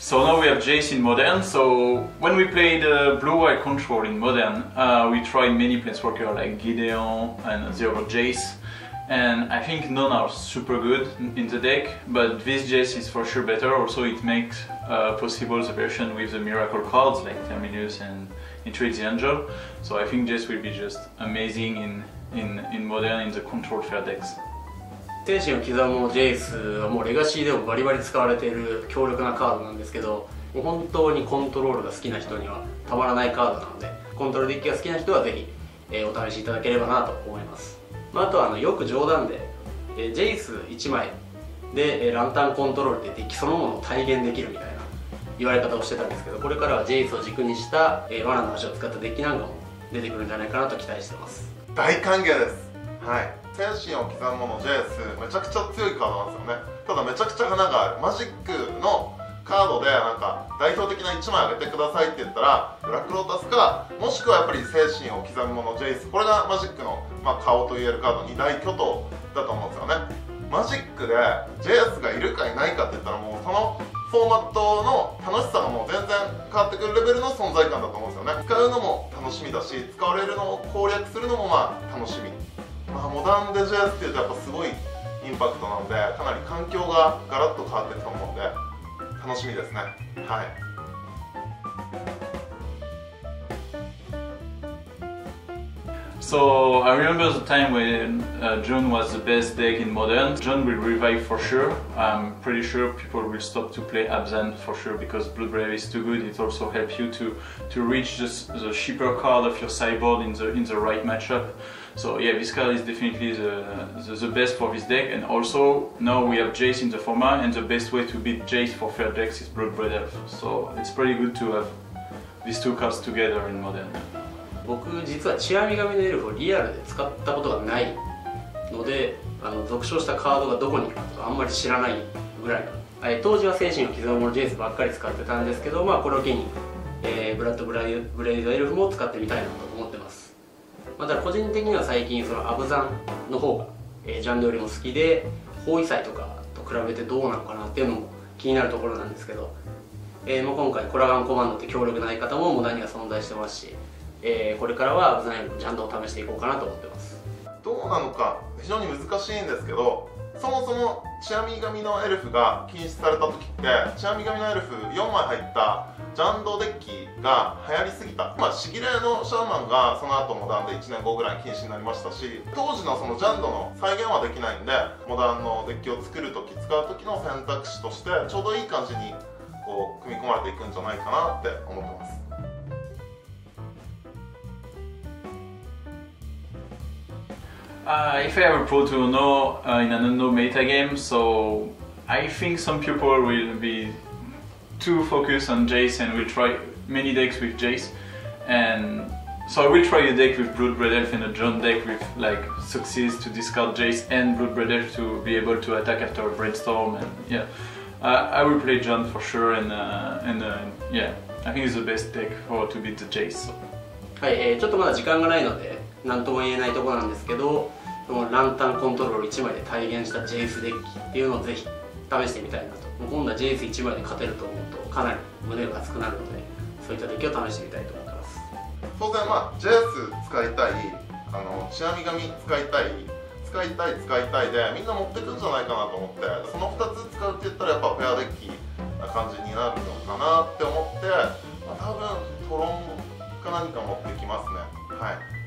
So now we have Jace in Modern. So when we played uh, Blue White Control in Modern, uh, we tried many planeswalkers like Gideon and the other Jace. And I think none are super good in the deck, but this Jace is for sure better. Also, it makes uh, possible the version with the miracle cards like Terminus and Intuit the Angel. So I think Jace will be just amazing in, in, in Modern in the control fair decks. 精神を刻むジェイスはもうレガシーでもバリバリ使われている強力なカードなんですけどもう本当にコントロールが好きな人にはたまらないカードなのでコントロールデッキが好きな人はぜひ、えー、お試しいただければなと思います、まあ、あとはあのよく冗談で、えー、ジェイス1枚で、えー、ランタンコントロールってデッキそのものを体現できるみたいな言われ方をしてたんですけどこれからはジェイスを軸にした、えー、罠の足を使ったデッキなんかも出てくるんじゃないかなと期待してます。大歓迎ですはい。精神を刻むものジェイスめちゃくちゃ強いカードなんですよね。ただめちゃくちゃ花がある。マジックのカードでなんか代表的な1枚あげてくださいって言ったらブラックロータスかもしくはやっぱり精神を刻むものジェイス。これがマジックの、まあ、顔と言えるカード2大巨頭だと思うんですよね。マジックでジェイスがいるかいないかって言ったらもうそのフォーマットの楽しさがもう全然変わってくるレベルの存在感だと思うんですよね。使うのも楽しみだし使われるのを攻略するのもまあ楽しみ。まあ、モダンでジャズっていうとやっぱすごいインパクトなのでかなり環境がガラッと変わっていくと思うんで楽しみですね。はい。So I remember the time when uh, John was the best deck in Modern. June will revive for sure. I'm pretty sure people will stop to play Abzan for sure because Bloodbrave is too good. It also helps you to to reach the, the cheaper card of your sideboard in the in the right matchup. So yeah, this card is definitely the, the, the best for this deck. And also now we have Jace in the format, and the best way to beat Jace for fair decks is Bloodbraid Elf. So it's pretty good to have these two cards together in Modern. 僕実は血網神のエルフをリアルで使ったことがないのであの続賞したカードがどこにかとかあんまり知らないぐらい。の当時は精神を刻むものジェイスばっかり使ってたんですけど、まあ、これを機に、えー、ブラッドブレイドエルフも使ってみたいなと思ってます。また個人的には最近そのアブザンの方が、えー、ジャンルよりも好きで包囲祭とかと比べてどうなのかなっていうのも気になるところなんですけど、えー、まあ、今回コラガンコマンドって強力な相方も無駄には存在してますしえー、これからはブザインのジャンルを試していこうかなと思ってます。どうなのか非常に難しいんですけどそもそもチアミ神のエルフが禁止された時ってチアミ神のエルフ4枚入ったジャンドデッキが流行りすぎた。まあシギレのシャーマンがその後モダンで1年後ぐらい禁止になりましたし当時のそのジャンドの再現はできないんでモダンのデッキを作る時使う時の選択肢としてちょうどいい感じにこう組み込まれていくんじゃないかなって思ってます。Uh, if I have a Pro Tour uh, in an unknown meta game, so I think some people will be too focused on Jace and will try many decks with Jace. And so I will try a deck with Bloodbraid Elf and a John deck with like success to discard Jace and Bloodbraid Elf to be able to attack after a Brainstorm and yeah. Uh, I will play John for sure and, uh, and uh, yeah, I think it's the best deck for to beat the Jace. So. はい、えー、ちょっとまだ時間がないので 何とも言えないとこなんですけどそのランタンコントロール1枚で体現した JS デッキっていうのをぜひ試してみたいなと。今度は JS1 枚で勝てると思うとかなり胸が熱くなるのでそういったデッキを試してみたいと思ってます。当然まあ JS 使いたいあの血網神使いたい使いたい使いたいでみんな持ってくんじゃないかなと思ってその2つ使うって言ったらやっぱペアデッキな感じになるのかなって思って、まあ、多分トロンか何か持ってきますね。はい。